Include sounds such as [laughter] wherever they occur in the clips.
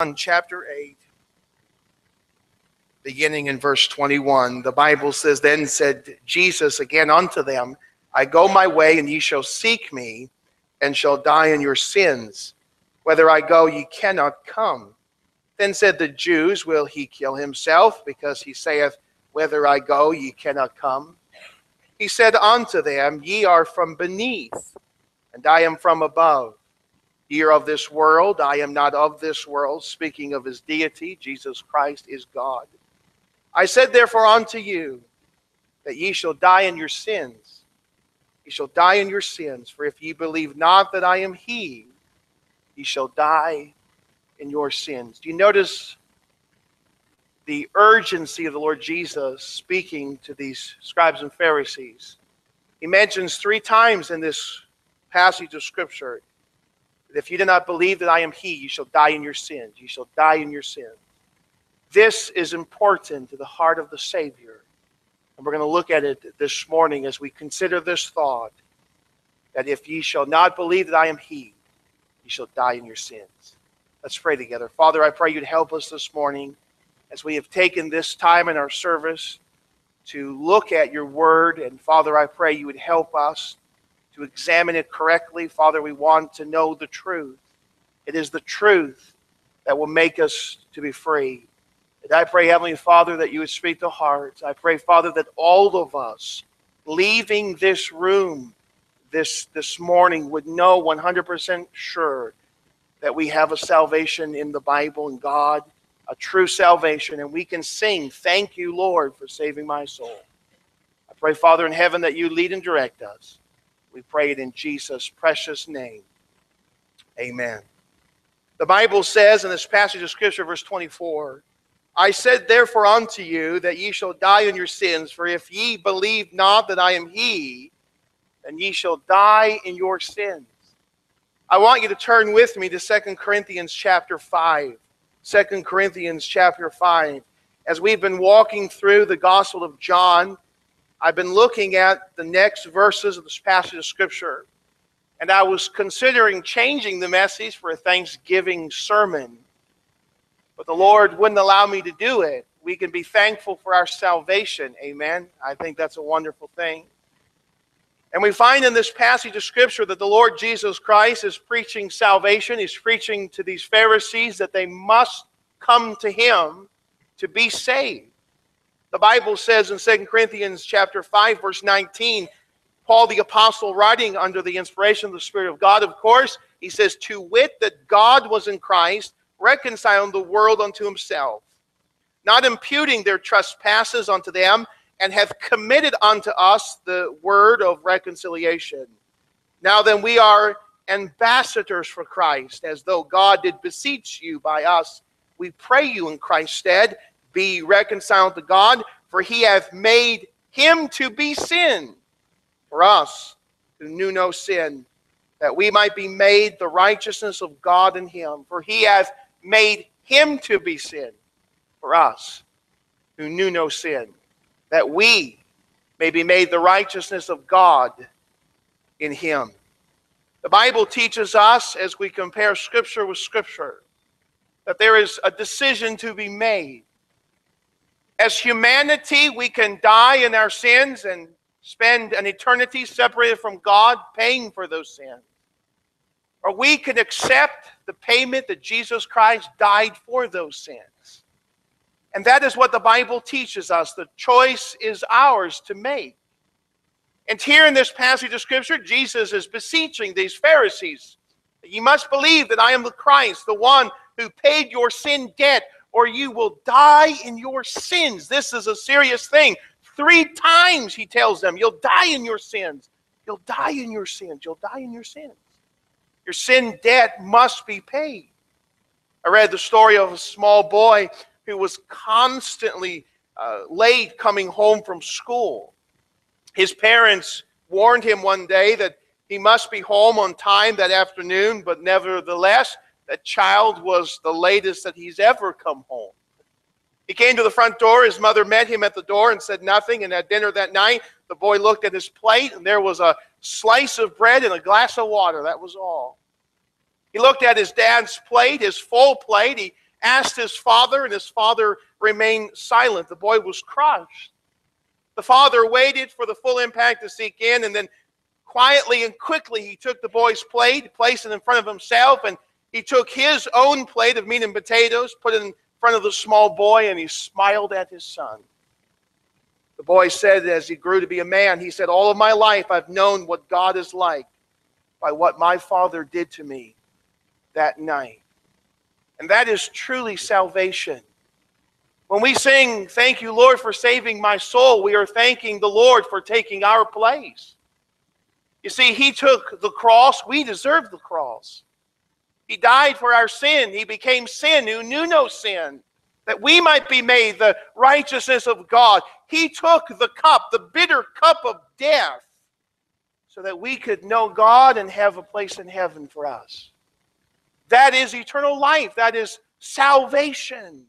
John chapter 8, beginning in verse 21, the Bible says, Then said Jesus again unto them, I go my way, and ye shall seek me, and shall die in your sins. Whether I go, ye cannot come. Then said the Jews, Will he kill himself, because he saith, Whether I go, ye cannot come? He said unto them, Ye are from beneath, and I am from above. Ye are of this world, I am not of this world. Speaking of his deity, Jesus Christ is God. I said therefore unto you, that ye shall die in your sins. Ye shall die in your sins, for if ye believe not that I am he, ye shall die in your sins. Do you notice the urgency of the Lord Jesus speaking to these scribes and Pharisees? He mentions three times in this passage of Scripture if you do not believe that I am He, you shall die in your sins. You shall die in your sins. This is important to the heart of the Savior. And we're going to look at it this morning as we consider this thought that if ye shall not believe that I am He, ye shall die in your sins. Let's pray together. Father, I pray you'd help us this morning as we have taken this time in our service to look at your word. And Father, I pray you would help us to examine it correctly. Father, we want to know the truth. It is the truth that will make us to be free. And I pray, Heavenly Father, that you would speak to hearts. I pray, Father, that all of us leaving this room this, this morning would know 100% sure that we have a salvation in the Bible and God, a true salvation, and we can sing, Thank you, Lord, for saving my soul. I pray, Father in heaven, that you lead and direct us. We pray it in Jesus' precious name. Amen. The Bible says in this passage of Scripture, verse 24, I said therefore unto you that ye shall die in your sins, for if ye believe not that I am He, then ye shall die in your sins. I want you to turn with me to 2 Corinthians chapter 5. 2 Corinthians chapter 5. As we've been walking through the Gospel of John, I've been looking at the next verses of this passage of Scripture, and I was considering changing the message for a Thanksgiving sermon, but the Lord wouldn't allow me to do it. We can be thankful for our salvation. Amen. I think that's a wonderful thing. And we find in this passage of Scripture that the Lord Jesus Christ is preaching salvation. He's preaching to these Pharisees that they must come to Him to be saved. The Bible says in 2 Corinthians chapter 5 verse 19, Paul the apostle writing under the inspiration of the Spirit of God, of course, he says, To wit, that God was in Christ, reconciling the world unto himself, not imputing their trespasses unto them, and have committed unto us the word of reconciliation. Now then, we are ambassadors for Christ, as though God did beseech you by us. We pray you in Christ's stead be reconciled to God, for he hath made him to be sin for us who knew no sin, that we might be made the righteousness of God in him. For he hath made him to be sin for us who knew no sin, that we may be made the righteousness of God in him. The Bible teaches us, as we compare Scripture with Scripture, that there is a decision to be made. As humanity, we can die in our sins and spend an eternity separated from God, paying for those sins. Or we can accept the payment that Jesus Christ died for those sins. And that is what the Bible teaches us. The choice is ours to make. And here in this passage of Scripture, Jesus is beseeching these Pharisees you must believe that I am the Christ, the one who paid your sin debt or you will die in your sins. This is a serious thing. Three times he tells them, You'll die in your sins. You'll die in your sins. You'll die in your sins. Your sin debt must be paid. I read the story of a small boy who was constantly uh, late coming home from school. His parents warned him one day that he must be home on time that afternoon, but nevertheless, that child was the latest that he's ever come home. He came to the front door. His mother met him at the door and said nothing. And at dinner that night, the boy looked at his plate, and there was a slice of bread and a glass of water. That was all. He looked at his dad's plate, his full plate. He asked his father, and his father remained silent. The boy was crushed. The father waited for the full impact to sink in, and then quietly and quickly he took the boy's plate, placed it in front of himself, and he took his own plate of meat and potatoes, put it in front of the small boy, and he smiled at his son. The boy said as he grew to be a man, he said, All of my life I've known what God is like by what my father did to me that night. And that is truly salvation. When we sing, Thank you, Lord, for saving my soul, we are thanking the Lord for taking our place. You see, He took the cross, we deserve the cross. He died for our sin. He became sin who knew no sin, that we might be made the righteousness of God. He took the cup, the bitter cup of death, so that we could know God and have a place in heaven for us. That is eternal life. That is salvation.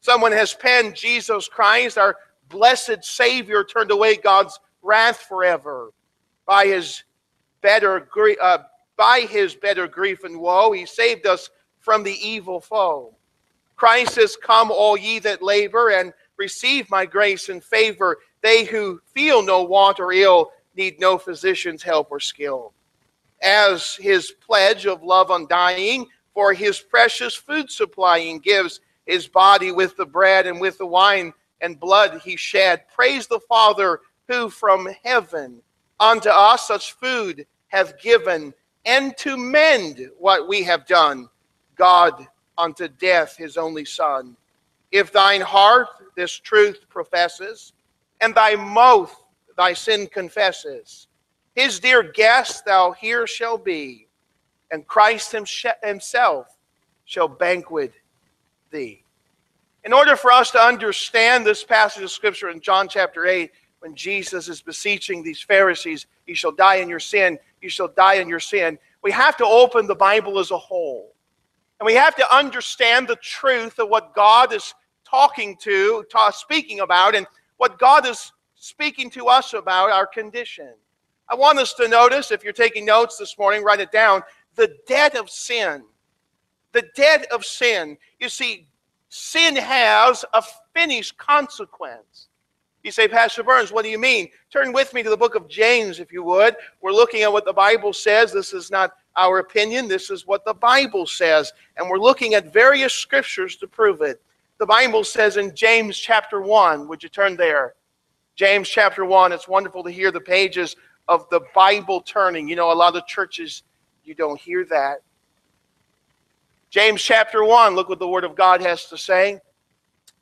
Someone has penned Jesus Christ, our blessed Savior, turned away God's wrath forever by his better uh, by his better grief and woe. He saved us from the evil foe. Christ has come, all ye that labor, and receive my grace and favor. They who feel no want or ill need no physician's help or skill as his pledge of love undying, for his precious food supplying, gives his body with the bread and with the wine and blood he shed. Praise the Father who from heaven unto us such food hath given, and to mend what we have done, God unto death his only Son. If thine heart this truth professes, and thy mouth thy sin confesses, his dear guest thou here shall be, and Christ himself shall banquet thee. In order for us to understand this passage of Scripture in John chapter 8, when Jesus is beseeching these Pharisees, you shall die in your sin, you shall die in your sin, we have to open the Bible as a whole. And we have to understand the truth of what God is talking to, ta- speaking about, and what God is speaking to us about our condition. I want us to notice, if you're taking notes this morning, write it down the debt of sin. The debt of sin. You see, sin has a finished consequence. You say, Pastor Burns, what do you mean? Turn with me to the book of James, if you would. We're looking at what the Bible says. This is not our opinion, this is what the Bible says. And we're looking at various scriptures to prove it. The Bible says in James chapter 1, would you turn there? James chapter 1, it's wonderful to hear the pages of the Bible turning. You know, a lot of churches, you don't hear that. James chapter 1, look what the Word of God has to say.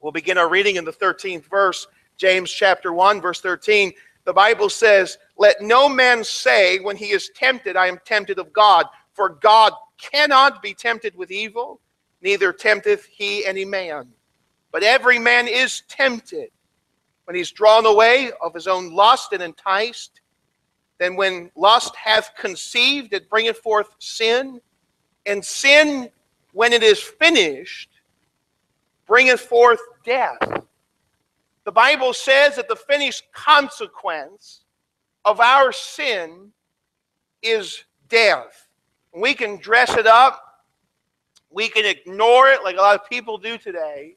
We'll begin our reading in the 13th verse. James chapter 1, verse 13. The Bible says, Let no man say when he is tempted, I am tempted of God, for God cannot be tempted with evil, neither tempteth he any man. But every man is tempted when he's drawn away of his own lust and enticed. Then when lust hath conceived, it bringeth forth sin. And sin, when it is finished, bringeth forth death. The Bible says that the finished consequence of our sin is death. We can dress it up, we can ignore it like a lot of people do today.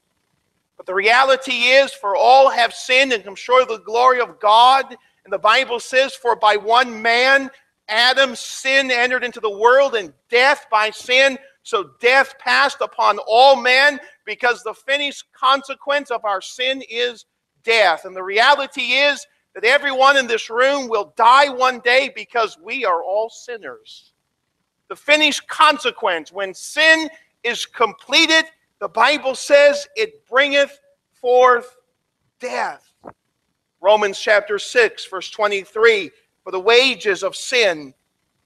But the reality is, for all have sinned and come short of the glory of God and the Bible says, For by one man, Adam, sin entered into the world, and death by sin. So death passed upon all men because the finished consequence of our sin is death. And the reality is that everyone in this room will die one day because we are all sinners. The finished consequence, when sin is completed, the Bible says it bringeth forth death. Romans chapter 6, verse 23 For the wages of sin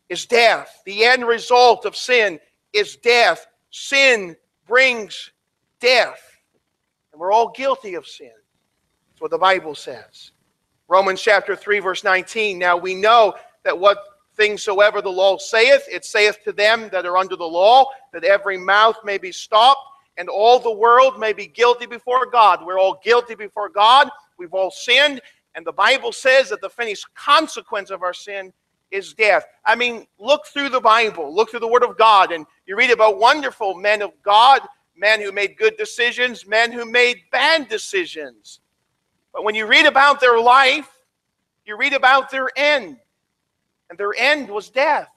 is death. The end result of sin is death. Sin brings death. And we're all guilty of sin. What the Bible says. Romans chapter 3, verse 19. Now we know that what things soever the law saith, it saith to them that are under the law, that every mouth may be stopped, and all the world may be guilty before God. We're all guilty before God. We've all sinned, and the Bible says that the finished consequence of our sin is death. I mean, look through the Bible, look through the Word of God, and you read about wonderful men of God men who made good decisions, men who made bad decisions. But when you read about their life, you read about their end. And their end was death.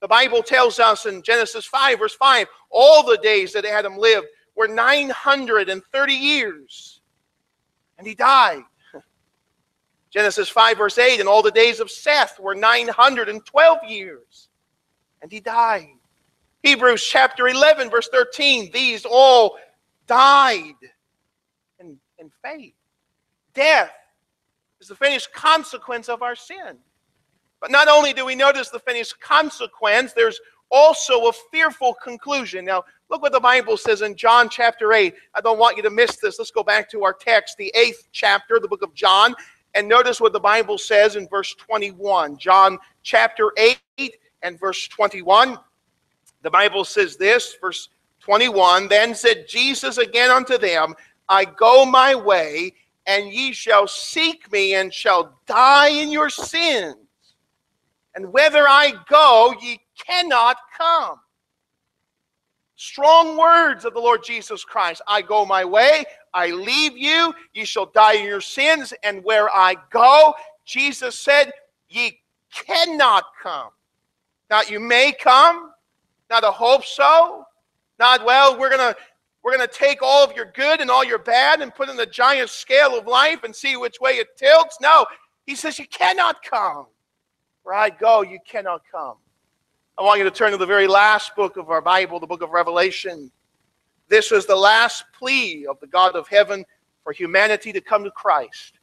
The Bible tells us in Genesis 5, verse 5, all the days that Adam lived were 930 years. And he died. [laughs] Genesis 5, verse 8, and all the days of Seth were 912 years. And he died. Hebrews chapter 11, verse 13, these all died in, in faith. Death is the finished consequence of our sin. But not only do we notice the finished consequence, there's also a fearful conclusion. Now, look what the Bible says in John chapter 8. I don't want you to miss this. Let's go back to our text, the eighth chapter, of the book of John, and notice what the Bible says in verse 21. John chapter 8 and verse 21. The Bible says this, verse 21 Then said Jesus again unto them, I go my way, and ye shall seek me, and shall die in your sins. And whither I go, ye cannot come. Strong words of the Lord Jesus Christ. I go my way, I leave you, ye shall die in your sins, and where I go, Jesus said, ye cannot come. Not you may come, not a hope so, not well, we're gonna we're gonna take all of your good and all your bad and put in the giant scale of life and see which way it tilts. No, he says you cannot come. Where I go, you cannot come. I want you to turn to the very last book of our Bible, the book of Revelation. This was the last plea of the God of heaven for humanity to come to Christ.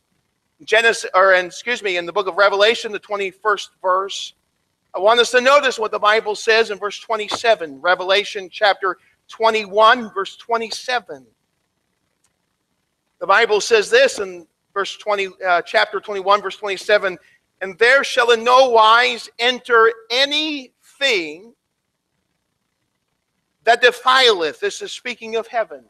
Genesis, or excuse me, in the book of Revelation, the 21st verse, I want us to notice what the Bible says in verse 27, Revelation chapter 21, verse 27. The Bible says this in verse 20, uh, chapter 21, verse 27 and there shall in no wise enter anything that defileth. This is speaking of heaven.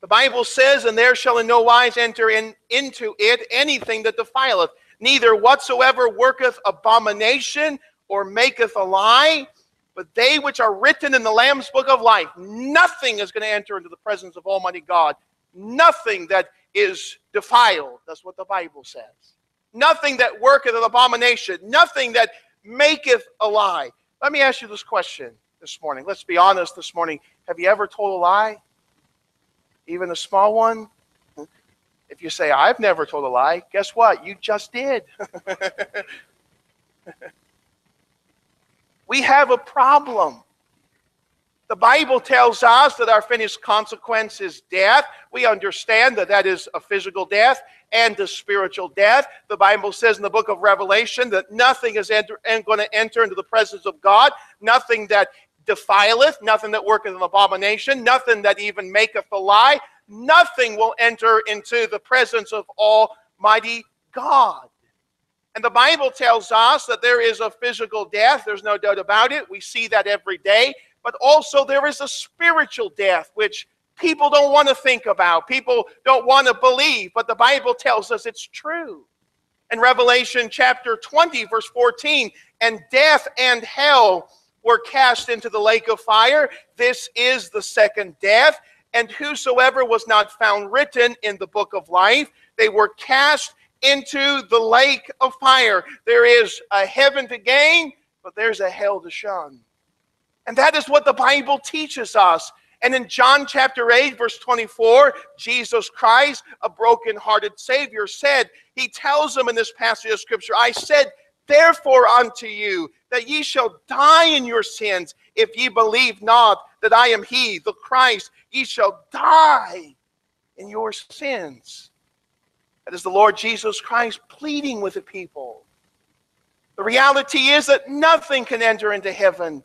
The Bible says, and there shall in no wise enter in, into it anything that defileth, neither whatsoever worketh abomination or maketh a lie, but they which are written in the Lamb's book of life. Nothing is going to enter into the presence of Almighty God. Nothing that is defiled. That's what the Bible says nothing that worketh an abomination, nothing that maketh a lie. Let me ask you this question this morning. Let's be honest this morning. Have you ever told a lie? Even a small one? If you say, I've never told a lie, guess what? You just did. [laughs] we have a problem. The Bible tells us that our finished consequence is death. We understand that that is a physical death and a spiritual death. The Bible says in the book of Revelation that nothing is enter, going to enter into the presence of God, nothing that defileth, nothing that worketh an abomination, nothing that even maketh a lie, nothing will enter into the presence of Almighty God. And the Bible tells us that there is a physical death. There's no doubt about it. We see that every day but also there is a spiritual death, which people don't want to think about, people don't want to believe, but the Bible tells us it's true. In Revelation chapter 20, verse 14, and death and hell were cast into the lake of fire. This is the second death. And whosoever was not found written in the book of life, they were cast into the lake of fire. There is a heaven to gain, but there's a hell to shun. And that is what the Bible teaches us. And in John chapter 8, verse 24, Jesus Christ, a broken-hearted Savior, said, He tells them in this passage of Scripture, I said, therefore unto you, that ye shall die in your sins, if ye believe not that I am He, the Christ, ye shall die in your sins. That is the Lord Jesus Christ pleading with the people. The reality is that nothing can enter into heaven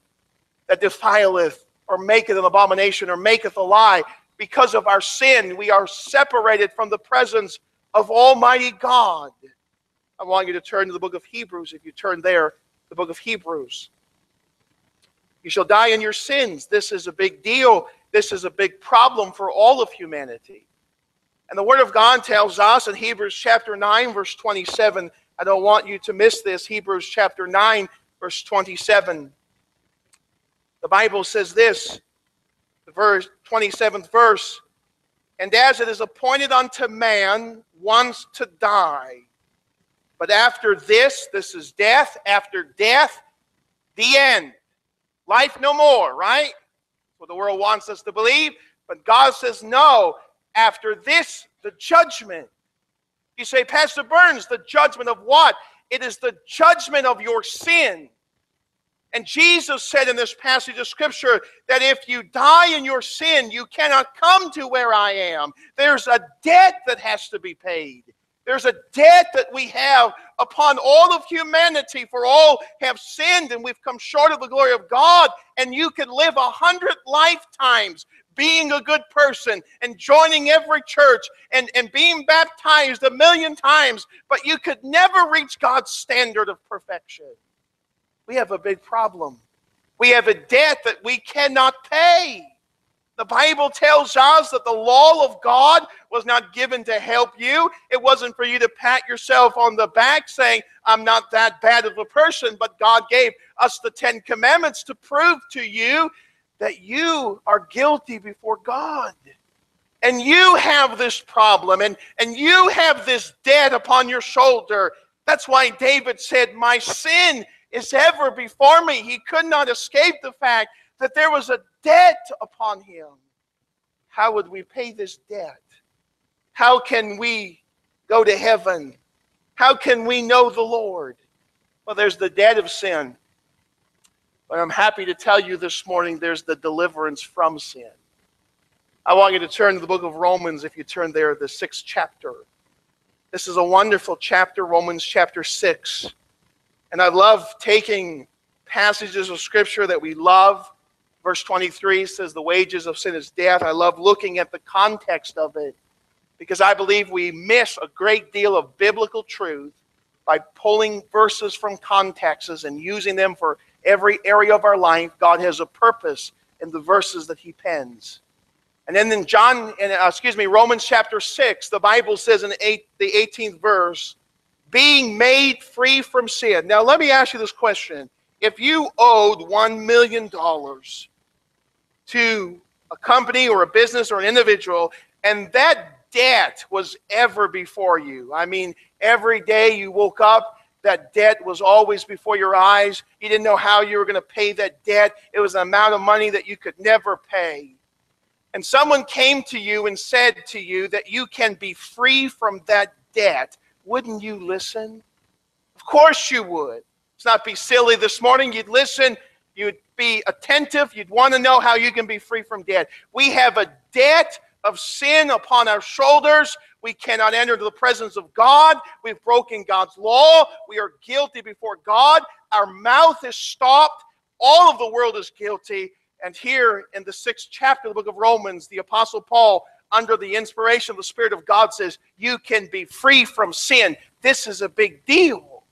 that defileth or maketh an abomination or maketh a lie. Because of our sin, we are separated from the presence of Almighty God. I want you to turn to the book of Hebrews. If you turn there, the book of Hebrews. You shall die in your sins. This is a big deal. This is a big problem for all of humanity. And the Word of God tells us in Hebrews chapter 9, verse 27. I don't want you to miss this. Hebrews chapter 9, verse 27. The Bible says this the verse 27th verse. And as it is appointed unto man once to die, but after this, this is death. After death, the end. Life no more, right? What the world wants us to believe. But God says, no. After this, the judgment. You say, Pastor Burns, the judgment of what? It is the judgment of your sin. And Jesus said in this passage of Scripture that if you die in your sin, you cannot come to where I am. There's a debt that has to be paid. There's a debt that we have upon all of humanity, for all have sinned and we've come short of the glory of God. And you can live a hundred lifetimes being a good person and joining every church and, and being baptized a million times, but you could never reach God's standard of perfection. We have a big problem. We have a debt that we cannot pay. The Bible tells us that the law of God was not given to help you. It wasn't for you to pat yourself on the back saying, I'm not that bad of a person, but God gave us the Ten Commandments to prove to you that you are guilty before God. And you have this problem, and, and you have this debt upon your shoulder. That's why David said, My sin is ever before me. He could not escape the fact that there was a debt upon him. How would we pay this debt? How can we go to heaven? How can we know the Lord? Well, there's the debt of sin. But I'm happy to tell you this morning there's the deliverance from sin. I want you to turn to the book of Romans if you turn there, the sixth chapter. This is a wonderful chapter, Romans chapter 6. And I love taking passages of scripture that we love. Verse 23 says, The wages of sin is death. I love looking at the context of it because I believe we miss a great deal of biblical truth by pulling verses from contexts and using them for every area of our life, God has a purpose in the verses that he pens. And then in John, in, uh, excuse me, Romans chapter 6, the Bible says in eight, the 18th verse, being made free from sin. Now, let me ask you this question. If you owed $1 million to a company or a business or an individual, and that debt was ever before you, I mean, every day you woke up that debt was always before your eyes. You didn't know how you were going to pay that debt. It was an amount of money that you could never pay. And someone came to you and said to you that you can be free from that debt. Wouldn't you listen? Of course you would. Let's not be silly this morning. You'd listen. You'd be attentive. You'd want to know how you can be free from debt. We have a debt of sin upon our shoulders. We cannot enter the presence of God. We've broken God's law. We are guilty before God. Our mouth is stopped. All of the world is guilty. And here in the sixth chapter of the book of Romans, the Apostle Paul, under the inspiration of the Spirit of God, says, You can be free from sin. This is a big deal.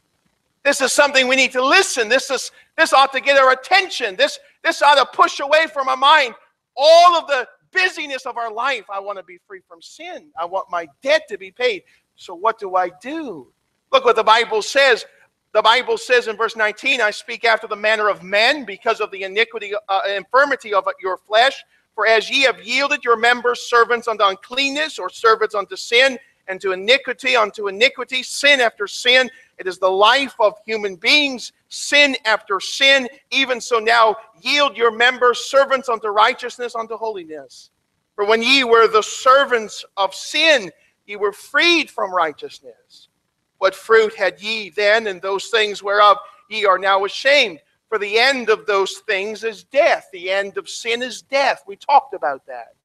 This is something we need to listen. This, is, this ought to get our attention. This, this ought to push away from our mind all of the busyness of our life, I want to be free from sin. I want my debt to be paid. So what do I do? Look what the Bible says. The Bible says in verse 19, I speak after the manner of men because of the iniquity, uh, infirmity of your flesh. For as ye have yielded your members servants unto uncleanness, or servants unto sin, and to iniquity unto iniquity, sin after sin, it is the life of human beings, sin after sin. Even so now yield your members servants unto righteousness, unto holiness. For when ye were the servants of sin, ye were freed from righteousness. What fruit had ye then in those things whereof ye are now ashamed? For the end of those things is death. The end of sin is death. We talked about that.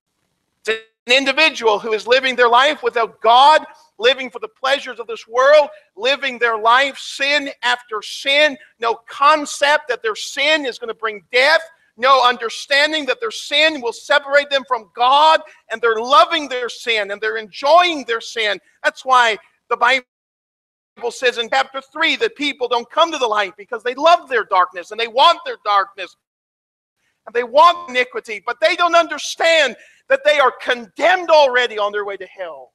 An individual who is living their life without God living for the pleasures of this world, living their life sin after sin, no concept that their sin is going to bring death, no understanding that their sin will separate them from God, and they're loving their sin and they're enjoying their sin. That's why the Bible says in chapter 3 that people don't come to the light because they love their darkness and they want their darkness and they want iniquity, but they don't understand that they are condemned already on their way to hell.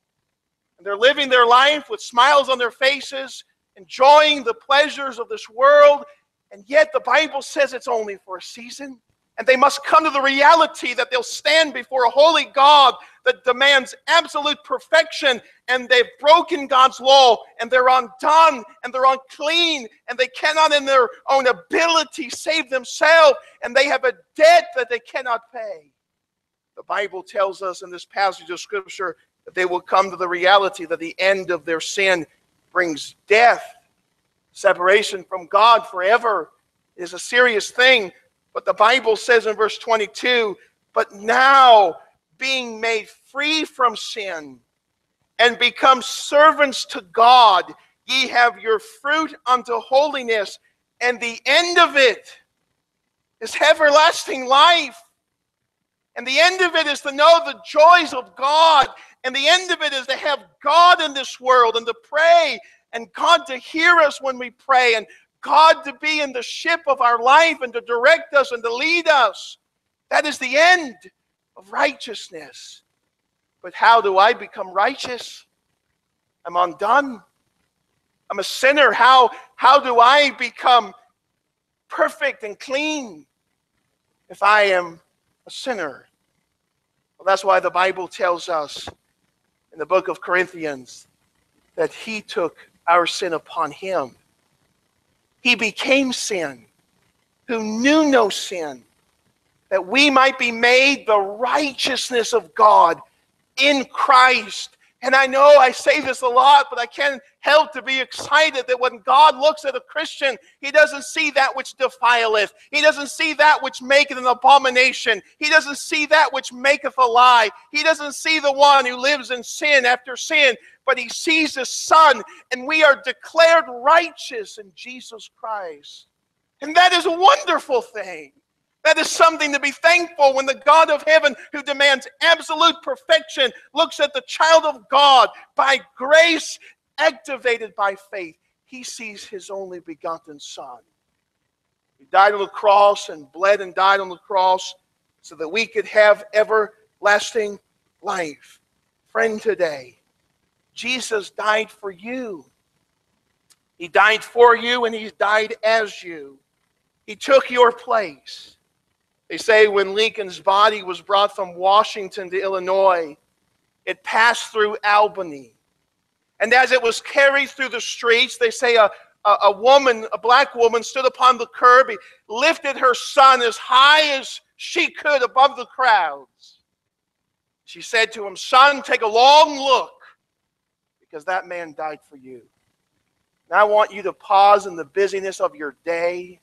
And they're living their life with smiles on their faces, enjoying the pleasures of this world. And yet the Bible says it's only for a season. And they must come to the reality that they'll stand before a holy God that demands absolute perfection, and they've broken God's law, and they're undone, and they're unclean, and they cannot, in their own ability, save themselves, and they have a debt that they cannot pay. The Bible tells us in this passage of Scripture that they will come to the reality that the end of their sin brings death, separation from God forever is a serious thing. But the Bible says in verse 22 But now, being made free from sin and become servants to God, ye have your fruit unto holiness, and the end of it is everlasting life. And the end of it is to know the joys of God. And the end of it is to have God in this world and to pray and God to hear us when we pray and God to be in the ship of our life and to direct us and to lead us. That is the end of righteousness. But how do I become righteous? I'm undone. I'm a sinner. How, how do I become perfect and clean if I am a sinner? Well, that's why the Bible tells us in the book of Corinthians that He took our sin upon Him. He became sin who knew no sin, that we might be made the righteousness of God in Christ. And I know I say this a lot, but I can't help to be excited that when God looks at a Christian, he doesn't see that which defileth. He doesn't see that which maketh an abomination. He doesn't see that which maketh a lie. He doesn't see the one who lives in sin after sin, but he sees his son, and we are declared righteous in Jesus Christ. And that is a wonderful thing. That is something to be thankful when the God of heaven, who demands absolute perfection, looks at the child of God by grace, activated by faith. He sees his only begotten Son. He died on the cross and bled and died on the cross so that we could have everlasting life. Friend, today, Jesus died for you. He died for you and he died as you. He took your place. They say when Lincoln's body was brought from Washington to Illinois, it passed through Albany. And as it was carried through the streets, they say a, a, a woman, a black woman, stood upon the curb, lifted her son as high as she could above the crowds. She said to him, Son, take a long look because that man died for you. And I want you to pause in the busyness of your day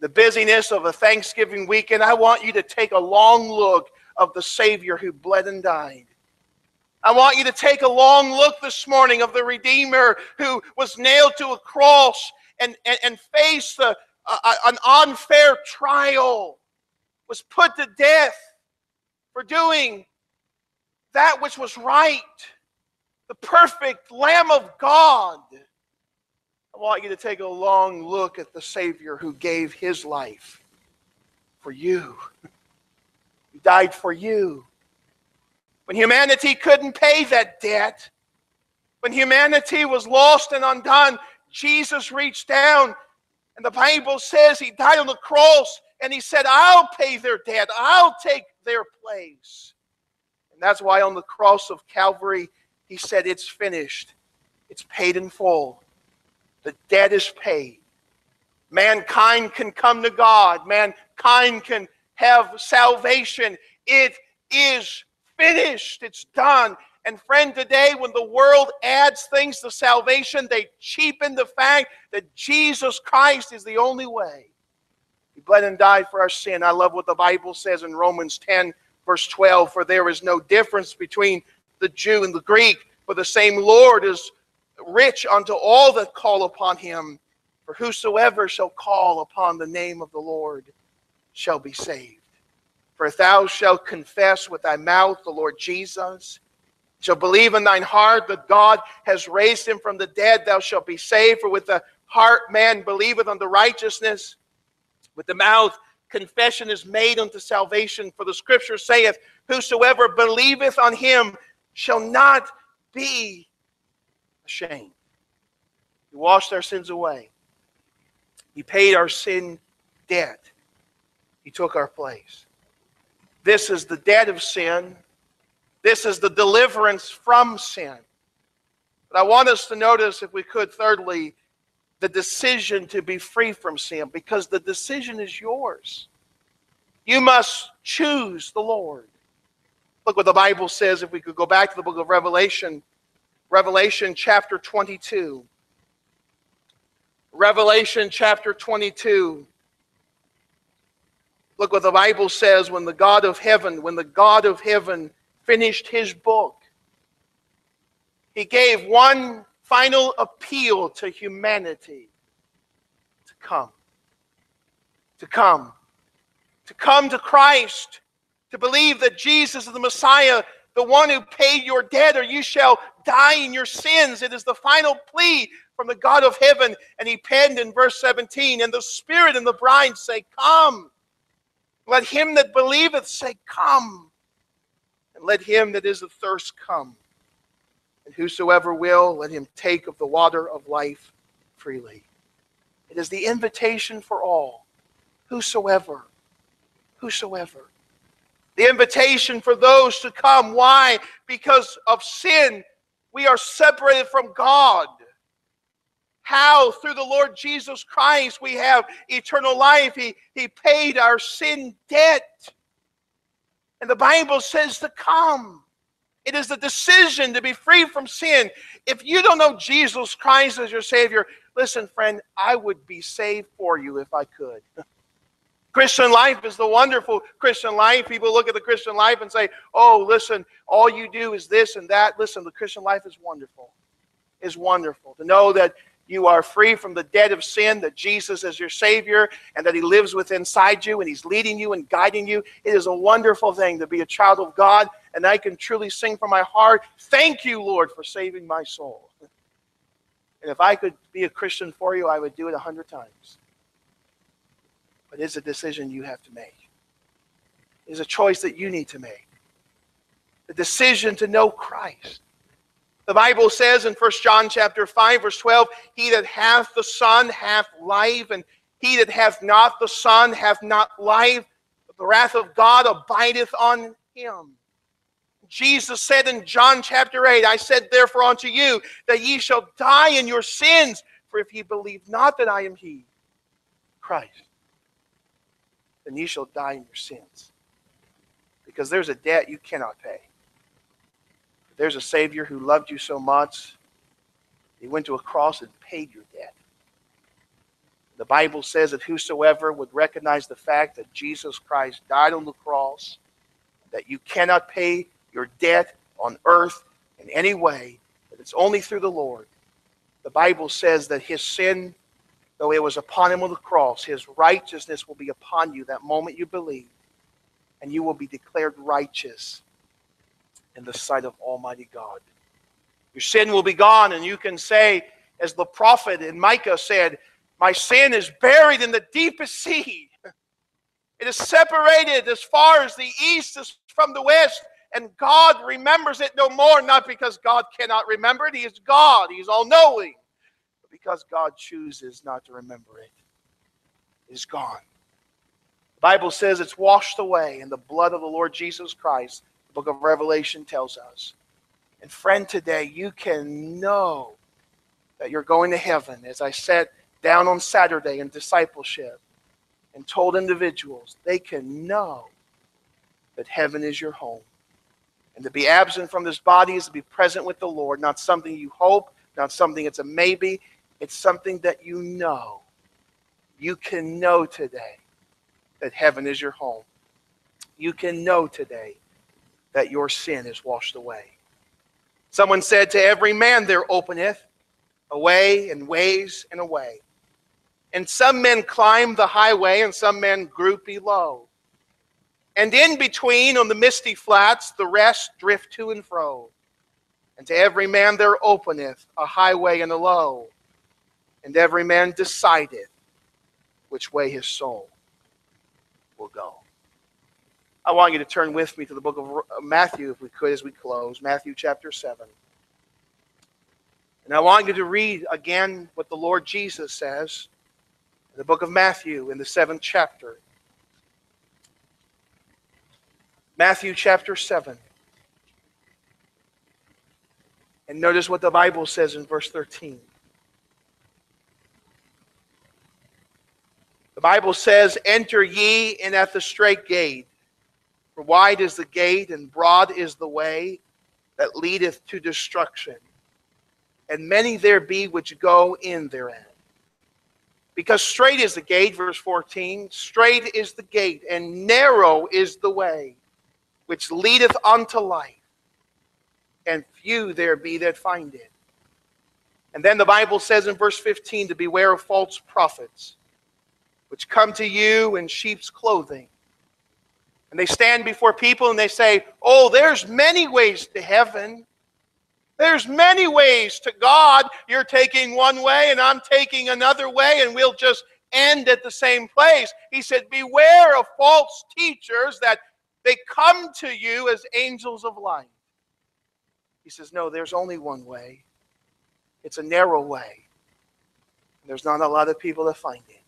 the busyness of a Thanksgiving weekend, I want you to take a long look of the Savior who bled and died. I want you to take a long look this morning of the Redeemer who was nailed to a cross and, and, and faced a, a, an unfair trial, was put to death for doing that which was right, the perfect Lamb of God I want you to take a long look at the Savior who gave his life for you. [laughs] He died for you. When humanity couldn't pay that debt, when humanity was lost and undone, Jesus reached down, and the Bible says he died on the cross, and he said, I'll pay their debt, I'll take their place. And that's why on the cross of Calvary, he said, It's finished, it's paid in full. The debt is paid. Mankind can come to God. Mankind can have salvation. It is finished. It's done. And friend, today when the world adds things to salvation, they cheapen the fact that Jesus Christ is the only way. He bled and died for our sin. I love what the Bible says in Romans 10, verse 12 For there is no difference between the Jew and the Greek, for the same Lord is rich unto all that call upon him. For whosoever shall call upon the name of the Lord shall be saved. For if thou shalt confess with thy mouth the Lord Jesus, shall believe in thine heart that God has raised him from the dead, thou shalt be saved. For with the heart man believeth unto righteousness, with the mouth confession is made unto salvation. For the scripture saith, Whosoever believeth on him shall not be shame. He washed our sins away. He paid our sin debt. He took our place. This is the debt of sin. This is the deliverance from sin. But I want us to notice, if we could, thirdly, the decision to be free from sin, because the decision is yours. You must choose the Lord. Look what the Bible says, if we could go back to the book of Revelation, Revelation chapter 22. Revelation chapter 22. Look what the Bible says when the God of heaven, when the God of heaven finished his book, he gave one final appeal to humanity to come. To come. To come to Christ. To believe that Jesus is the Messiah, the one who paid your debt, or you shall die in your sins. It is the final plea from the God of heaven. And he penned in verse 17, And the Spirit and the bride say, Come. Let him that believeth say, Come. And let him that is athirst come. And whosoever will, let him take of the water of life freely. It is the invitation for all. Whosoever. Whosoever. The invitation for those to come. Why? Because of sin, we are separated from God how through the Lord Jesus Christ we have eternal life. He, he paid our sin debt. And the Bible says to come. It is the decision to be free from sin. If you don't know Jesus Christ as your Savior, listen, friend, I would be saved for you if I could. [laughs] Christian life is the wonderful Christian life. People look at the Christian life and say, oh, listen, all you do is this and that. Listen, the Christian life is wonderful. Is wonderful to know that you are free from the debt of sin, that Jesus is your Savior, and that He lives within inside you, and He's leading you and guiding you. It is a wonderful thing to be a child of God, and I can truly sing from my heart, Thank you, Lord, for saving my soul. [laughs] And if I could be a Christian for you, I would do it a hundred times. But it's a decision you have to make. It's a choice that you need to make. The decision to know Christ. The Bible says in 1 John chapter 5, verse 12, He that hath the Son hath life, and he that hath not the Son hath not life. But the wrath of God abideth on him. Jesus said in John chapter 8, I said therefore unto you that ye shall die in your sins, for if ye believe not that I am he, Christ, then ye shall die in your sins. Because there's a debt you cannot pay. There's a Savior who loved you so much, he went to a cross and paid your debt. The Bible says that whosoever would recognize the fact that Jesus Christ died on the cross, that you cannot pay your debt on earth in any way, that it's only through the Lord. The Bible says that his sin, though it was upon him on the cross, his righteousness will be upon you that moment you believe, and you will be declared righteous in the sight of Almighty God. Your sin will be gone, and you can say, as the prophet in Micah said, My sin is buried in the deepest sea. It is separated as far as the east is from the west, and God remembers it no more, not because God cannot remember it. He is God, He is all knowing, because God chooses not to remember it. Is gone. The Bible says it's washed away in the blood of the Lord Jesus Christ the book of Revelation tells us. And friend, today you can know that you're going to heaven. As I sat down on Saturday in discipleship and told individuals, they can know that heaven is your home. And to be absent from this body is to be present with the Lord, not something you hope, not something it's a maybe, it's something that you know. You can know today that heaven is your home. You can know today that your sin is washed away. Someone said, To every man there openeth a way and ways and a way. And some men climb the highway and some men group below. And in between, on the misty flats, the rest drift to and fro. And to every man there openeth a highway and a low. And every man decideth which way his soul will go. I want you to turn with me to the book of uh, Matthew, if we could, as we close. Matthew chapter 7. And I want you to read again what the Lord Jesus says in the book of Matthew in the seventh chapter. Matthew chapter 7. And notice what the Bible says in verse 13. The Bible says, Enter ye in at the straight gate, for wide is the gate and broad is the way that leadeth to destruction, and many there be which go in therein. Because straight is the gate, verse 14, straight is the gate, and narrow is the way which leadeth unto life, and few there be that find it. And then the Bible says in verse 15 to beware of false prophets, which come to you in sheep's clothing. And they stand before people and they say, Oh, there's many ways to heaven. There's many ways to God. You're taking one way and I'm taking another way, and we'll just end at the same place. He said, Beware of false teachers that they come to you as angels of light. He says, No, there's only one way. It's a narrow way. There's not a lot of people that find it.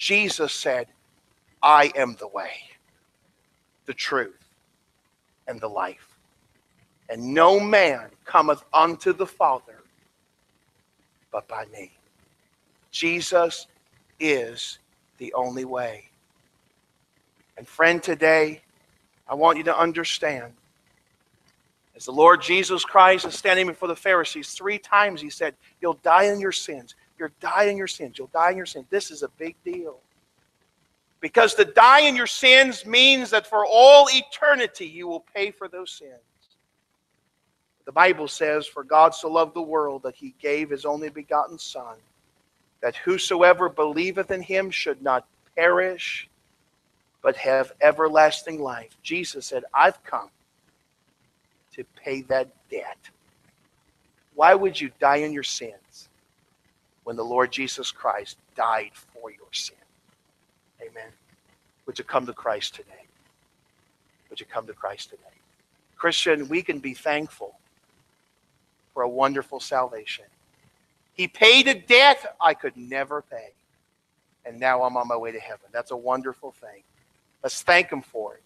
Jesus said, I am the way, the truth, and the life. And no man cometh unto the Father but by me. Jesus is the only way. And friend, today, I want you to understand as the Lord Jesus Christ is standing before the Pharisees, three times he said, You'll die in your sins. You'll die in your sins. You'll die in your sins. This is a big deal. Because to die in your sins means that for all eternity you will pay for those sins. The Bible says, For God so loved the world that he gave his only begotten Son, that whosoever believeth in him should not perish, but have everlasting life. Jesus said, I've come to pay that debt. Why would you die in your sins when the Lord Jesus Christ died for your sin? Amen. Would you come to Christ today? Would you come to Christ today? Christian, we can be thankful for a wonderful salvation. He paid a debt I could never pay. And now I'm on my way to heaven. That's a wonderful thing. Let's thank Him for it,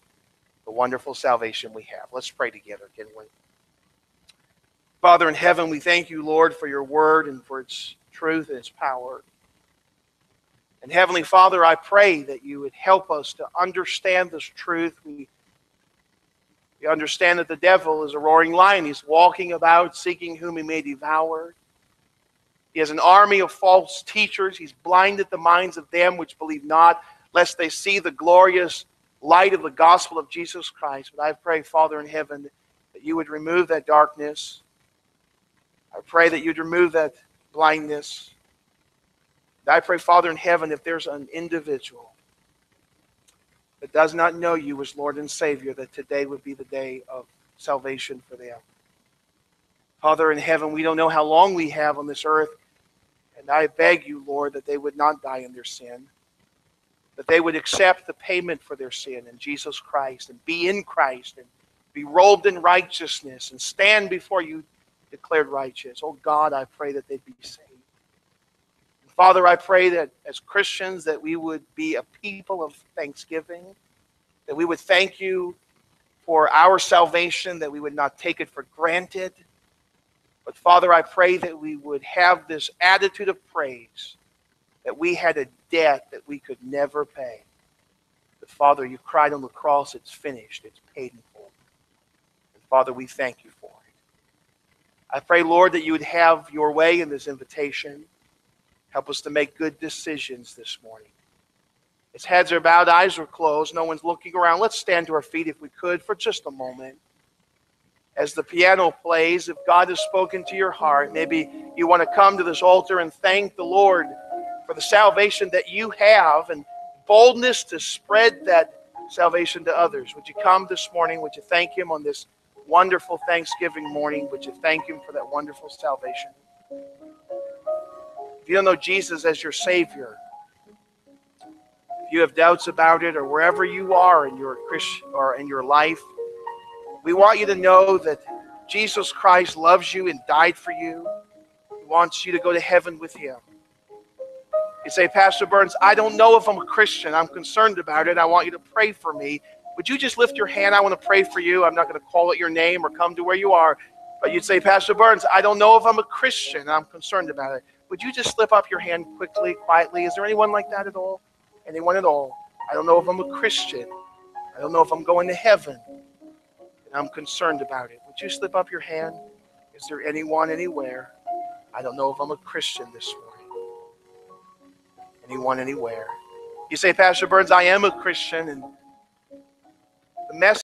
the wonderful salvation we have. Let's pray together, can we? Father in heaven, we thank you, Lord, for your word and for its truth and its power. And Heavenly Father, I pray that you would help us to understand this truth. We, we understand that the devil is a roaring lion. He's walking about seeking whom he may devour. He has an army of false teachers. He's blinded the minds of them which believe not lest they see the glorious light of the gospel of Jesus Christ. But I pray, Father in heaven, that you would remove that darkness. I pray that you'd remove that blindness. I pray, Father in heaven, if there's an individual that does not know you as Lord and Savior, that today would be the day of salvation for them. Father in heaven, we don't know how long we have on this earth, and I beg you, Lord, that they would not die in their sin that they would accept the payment for their sin in Jesus Christ and be in Christ and be robed in righteousness and stand before you declared righteous. Oh God, I pray that they'd be saved. And Father, I pray that as Christians that we would be a people of thanksgiving, that we would thank you for our salvation, that we would not take it for granted. But Father, I pray that we would have this attitude of praise that we had a debt that we could never pay. But Father, you cried on the cross, it's finished, it's paid in full. And Father, we thank you. I pray, Lord, that you would have your way in this invitation. Help us to make good decisions this morning. As heads are bowed, eyes are closed, no one's looking around. Let's stand to our feet if we could for just a moment. As the piano plays, if God has spoken to your heart, maybe you want to come to this altar and thank the Lord for the salvation that you have and boldness to spread that salvation to others. Would you come this morning? Would you thank Him on this wonderful Thanksgiving morning? Would you thank Him for that wonderful salvation? If you don't know Jesus as your Savior, if you have doubts about it, or wherever you are in your Christian or in your life, we want you to know that Jesus Christ loves you and died for you. He wants you to go to heaven with Him. You say, Pastor Burns, I don't know if I'm a Christian. I'm concerned about it. I want you to pray for me. Would you just lift your hand? I want to pray for you. I'm not going to call it your name or come to where you are. But you'd say, Pastor Burns, I don't know if I'm a Christian. I'm concerned about it. Would you just slip up your hand quickly, quietly? Is there anyone like that at all? Anyone at all? I don't know if I'm a Christian. I don't know if I'm going to heaven. And I'm concerned about it. Would you slip up your hand? Is there anyone anywhere? I don't know if I'm a Christian this morning. Anyone anywhere? You say, Pastor Burns, I am a Christian, and message